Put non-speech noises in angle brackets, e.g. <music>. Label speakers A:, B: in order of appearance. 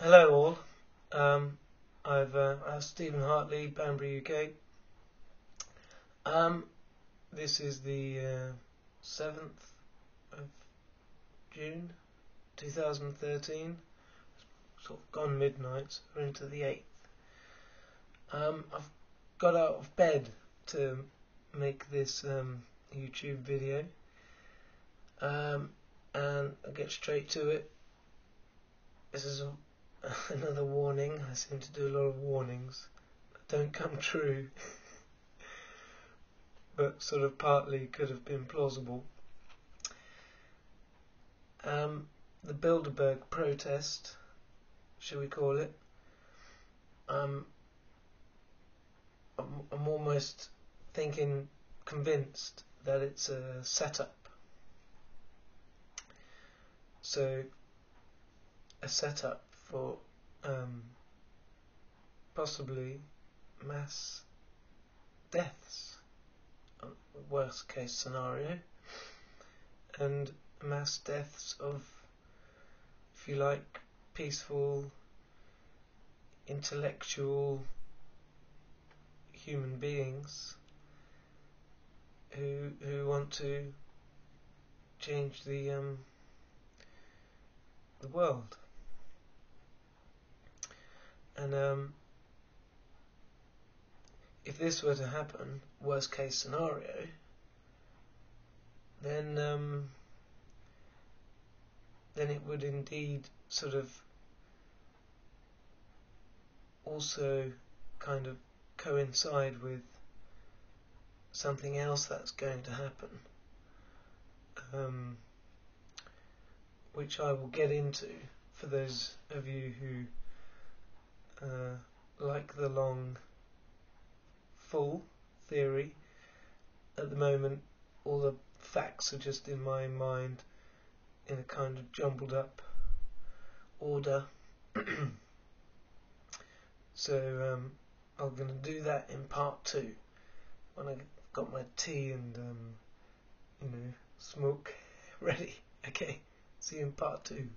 A: Hello all. Um, I've uh, I'm Stephen Hartley, Banbury, UK. Um, this is the uh, seventh of June, 2013. Sort of gone midnight. We're into the eighth. Um, I've got out of bed to make this um, YouTube video, um, and I'll get straight to it. This is a <laughs> another warning. I seem to do a lot of warnings that don't come <laughs> true, <laughs> but sort of partly could have been plausible. Um, the Bilderberg protest, shall we call it? Um, I'm, I'm almost thinking, convinced that it's a setup. So, a setup for um, possibly mass deaths, worst case scenario, and mass deaths of, if you like, peaceful, intellectual human beings who who want to change the um, the world. And um, if this were to happen, worst case scenario, then um, then it would indeed sort of also kind of coincide with something else that's going to happen, um, which I will get into for those of you who like the long full theory. At the moment, all the facts are just in my mind in a kind of jumbled up order. <clears throat> so um, I'm going to do that in part two when I've got my tea and um, you know smoke <laughs> ready. Okay, see you in part two.